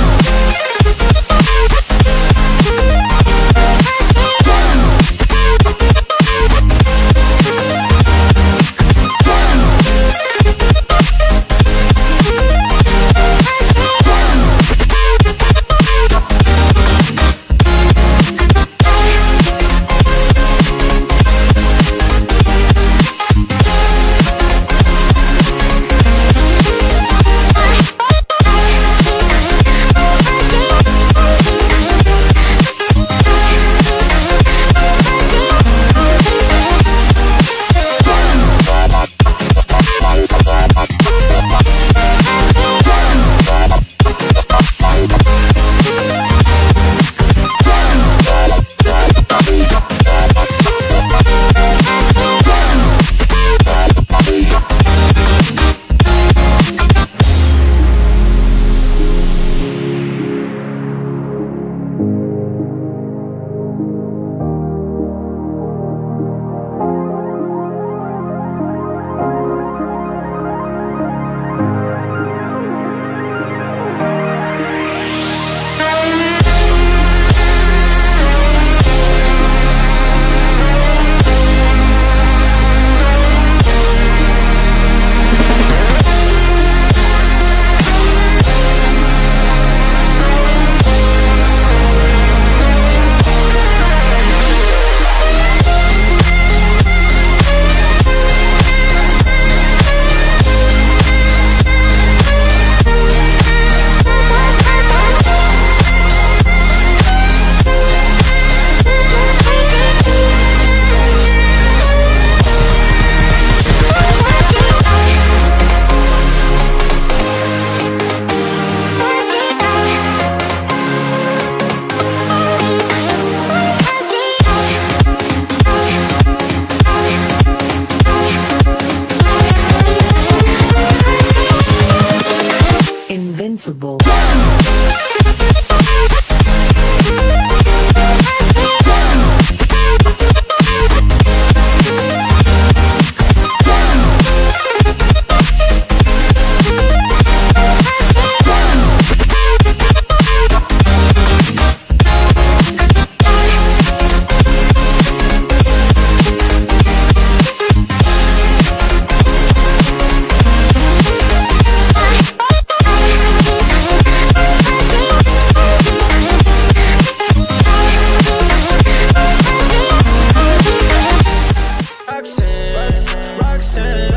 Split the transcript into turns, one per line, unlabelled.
Yeah.
sensible
sense